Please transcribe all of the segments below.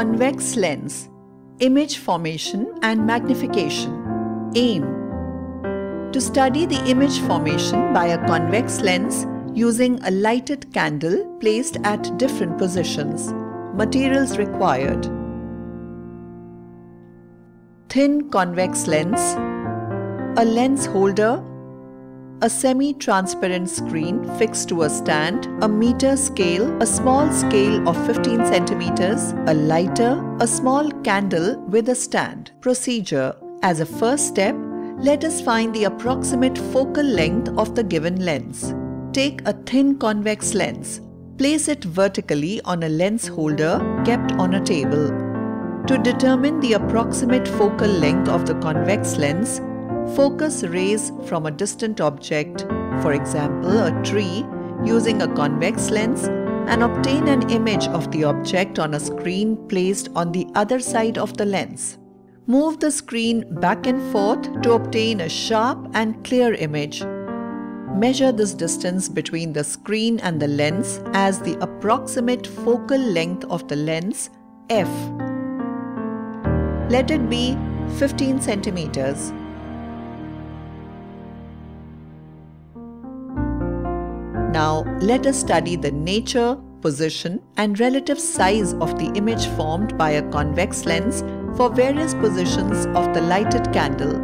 Convex lens, image formation and magnification. Aim To study the image formation by a convex lens using a lighted candle placed at different positions. Materials required Thin convex lens, a lens holder a semi-transparent screen fixed to a stand, a meter scale, a small scale of 15 centimeters, a lighter, a small candle with a stand. Procedure As a first step, let us find the approximate focal length of the given lens. Take a thin convex lens. Place it vertically on a lens holder kept on a table. To determine the approximate focal length of the convex lens, Focus rays from a distant object, for example a tree, using a convex lens and obtain an image of the object on a screen placed on the other side of the lens. Move the screen back and forth to obtain a sharp and clear image. Measure this distance between the screen and the lens as the approximate focal length of the lens f. Let it be 15 centimeters. Now let us study the nature, position and relative size of the image formed by a convex lens for various positions of the lighted candle.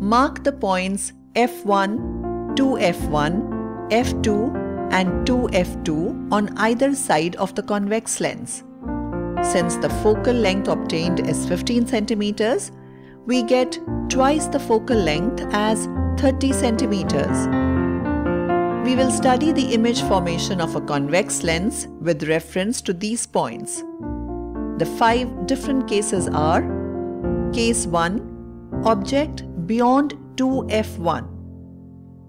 Mark the points f1, 2f1, f2 and 2f2 on either side of the convex lens. Since the focal length obtained is 15 centimeters, we get twice the focal length as 30 centimeters. We will study the image formation of a convex lens with reference to these points. The five different cases are Case 1 Object beyond 2f1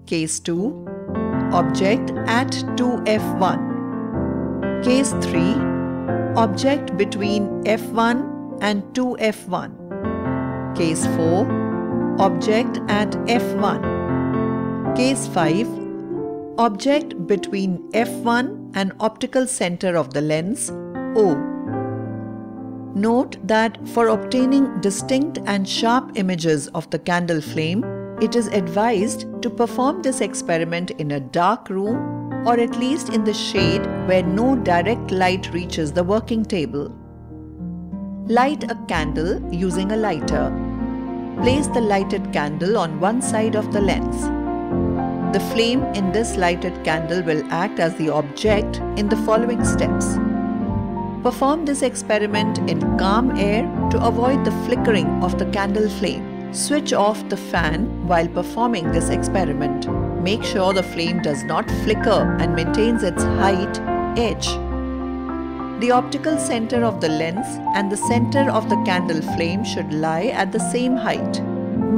Case 2 Object at 2f1 Case 3 Object between f1 and 2f1 Case 4 Object at f1 Case 5 object between f1 and optical center of the lens O. Note that for obtaining distinct and sharp images of the candle flame, it is advised to perform this experiment in a dark room or at least in the shade where no direct light reaches the working table. Light a candle using a lighter. Place the lighted candle on one side of the lens. The flame in this lighted candle will act as the object in the following steps. Perform this experiment in calm air to avoid the flickering of the candle flame. Switch off the fan while performing this experiment. Make sure the flame does not flicker and maintains its height h. The optical center of the lens and the center of the candle flame should lie at the same height.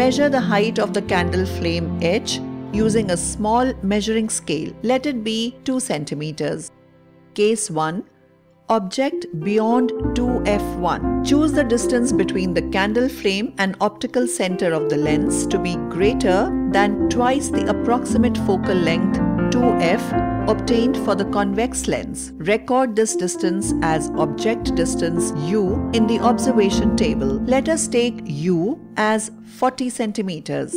Measure the height of the candle flame h using a small measuring scale. Let it be 2 centimeters. Case 1 Object beyond 2f1. Choose the distance between the candle flame and optical center of the lens to be greater than twice the approximate focal length 2f obtained for the convex lens. Record this distance as object distance u in the observation table. Let us take u as 40 centimeters.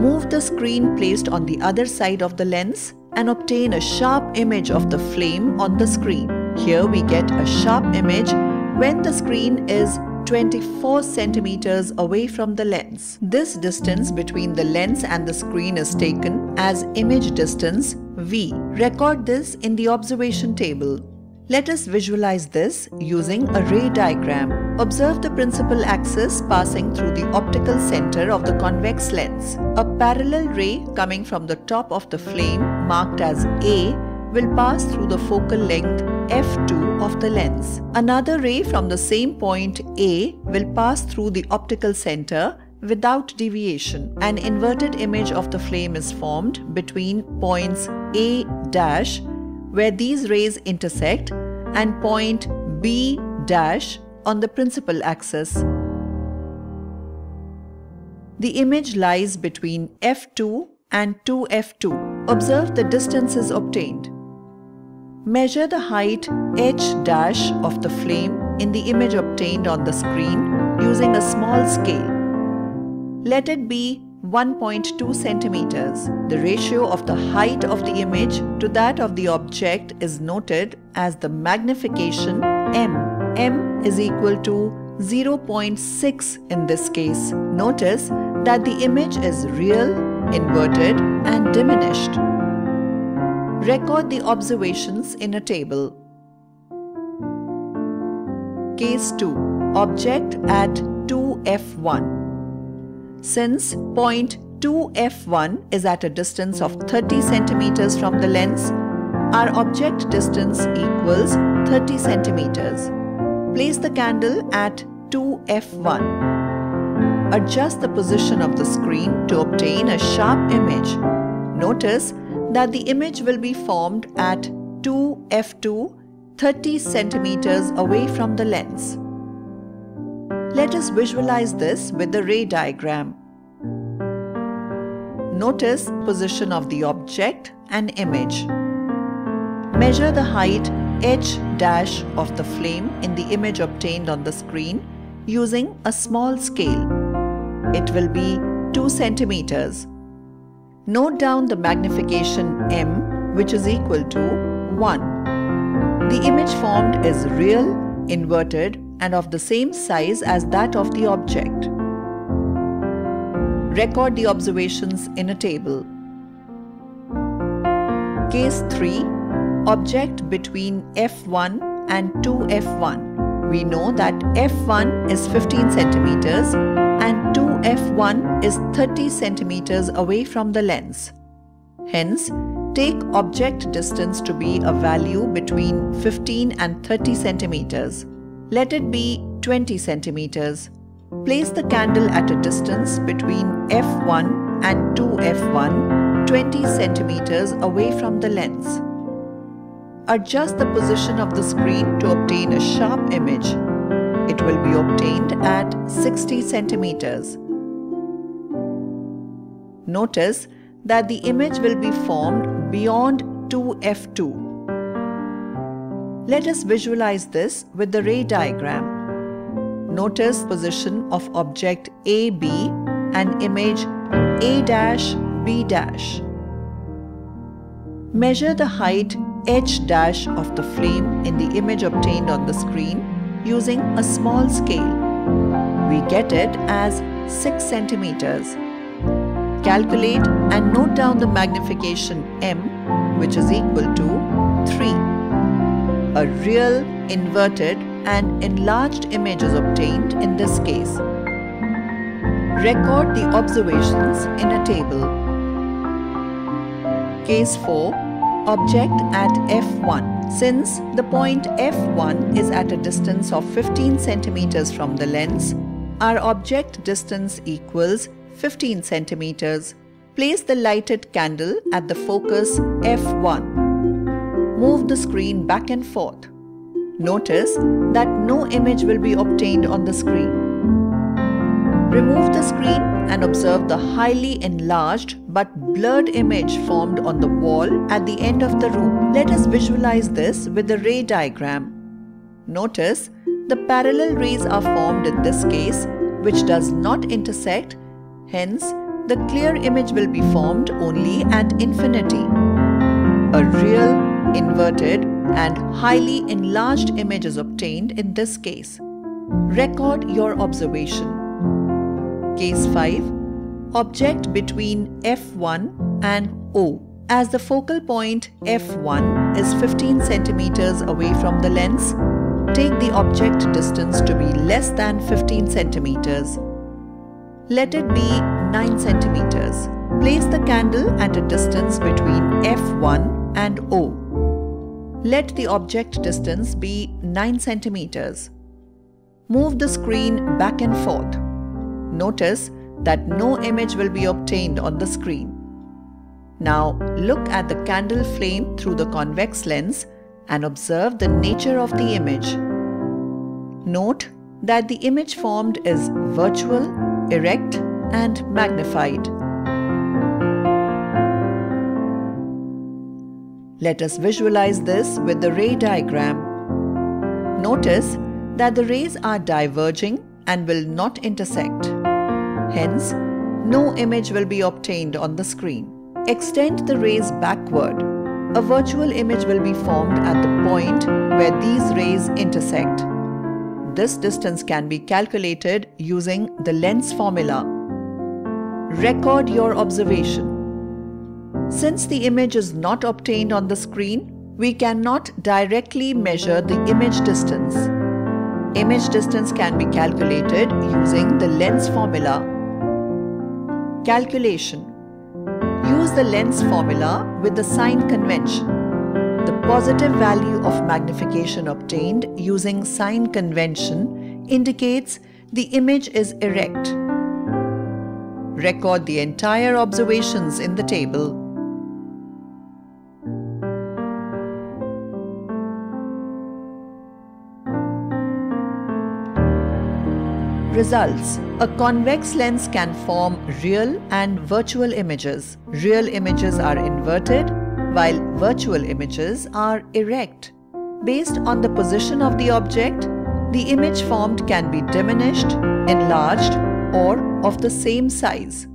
Move the screen placed on the other side of the lens and obtain a sharp image of the flame on the screen. Here we get a sharp image when the screen is 24 centimeters away from the lens. This distance between the lens and the screen is taken as image distance V. Record this in the observation table. Let us visualize this using a ray diagram. Observe the principal axis passing through the optical center of the convex lens. A parallel ray coming from the top of the flame marked as A will pass through the focal length f2 of the lens. Another ray from the same point A will pass through the optical center without deviation. An inverted image of the flame is formed between points A dash where these rays intersect and point B dash on the principal axis. The image lies between f2 and 2f2. Observe the distances obtained. Measure the height h dash of the flame in the image obtained on the screen using a small scale. Let it be 1.2 centimeters. The ratio of the height of the image to that of the object is noted as the magnification m. m is equal to 0.6 in this case. Notice that the image is real, inverted and diminished. Record the observations in a table. Case 2. Object at 2f1. Since point 2f1 is at a distance of 30 centimeters from the lens, our object distance equals 30 centimeters. Place the candle at 2f1. Adjust the position of the screen to obtain a sharp image. Notice that the image will be formed at 2f2 30 centimeters away from the lens. Let us visualize this with the ray diagram. Notice position of the object and image. Measure the height h dash of the flame in the image obtained on the screen using a small scale. It will be 2 centimeters. Note down the magnification m which is equal to 1. The image formed is real, inverted and of the same size as that of the object. Record the observations in a table. Case 3 Object between F1 and 2F1. We know that F1 is 15 centimeters and 2F1 is 30 centimeters away from the lens. Hence, take object distance to be a value between 15 and 30 centimeters. Let it be 20 centimeters. Place the candle at a distance between f1 and 2f1 20 centimeters away from the lens. Adjust the position of the screen to obtain a sharp image. It will be obtained at 60 centimeters. Notice that the image will be formed beyond 2f2 let us visualize this with the ray diagram. Notice position of object AB and image A dash B dash. Measure the height h dash of the flame in the image obtained on the screen using a small scale. We get it as 6 centimeters. Calculate and note down the magnification m which is equal to 3 a real, inverted and enlarged image is obtained in this case. Record the observations in a table. Case 4 Object at f1. Since the point f1 is at a distance of 15 centimeters from the lens, our object distance equals 15 centimeters. Place the lighted candle at the focus f1 move the screen back and forth. Notice that no image will be obtained on the screen. Remove the screen and observe the highly enlarged but blurred image formed on the wall at the end of the room. Let us visualize this with the ray diagram. Notice the parallel rays are formed in this case which does not intersect, hence the clear image will be formed only at infinity. A real inverted and highly enlarged image is obtained in this case. Record your observation. Case 5 Object between F1 and O. As the focal point F1 is 15 centimeters away from the lens, take the object distance to be less than 15 centimeters. Let it be 9 centimeters. Place the candle at a distance between F1 and O. Let the object distance be 9 centimeters. Move the screen back and forth. Notice that no image will be obtained on the screen. Now look at the candle flame through the convex lens and observe the nature of the image. Note that the image formed is virtual, erect and magnified. Let us visualize this with the ray diagram. Notice that the rays are diverging and will not intersect. Hence, no image will be obtained on the screen. Extend the rays backward. A virtual image will be formed at the point where these rays intersect. This distance can be calculated using the lens formula. Record your observation. Since the image is not obtained on the screen, we cannot directly measure the image distance. Image distance can be calculated using the lens formula. Calculation Use the lens formula with the sign convention. The positive value of magnification obtained using sign convention indicates the image is erect. Record the entire observations in the table. Results A convex lens can form real and virtual images. Real images are inverted, while virtual images are erect. Based on the position of the object, the image formed can be diminished, enlarged, or of the same size.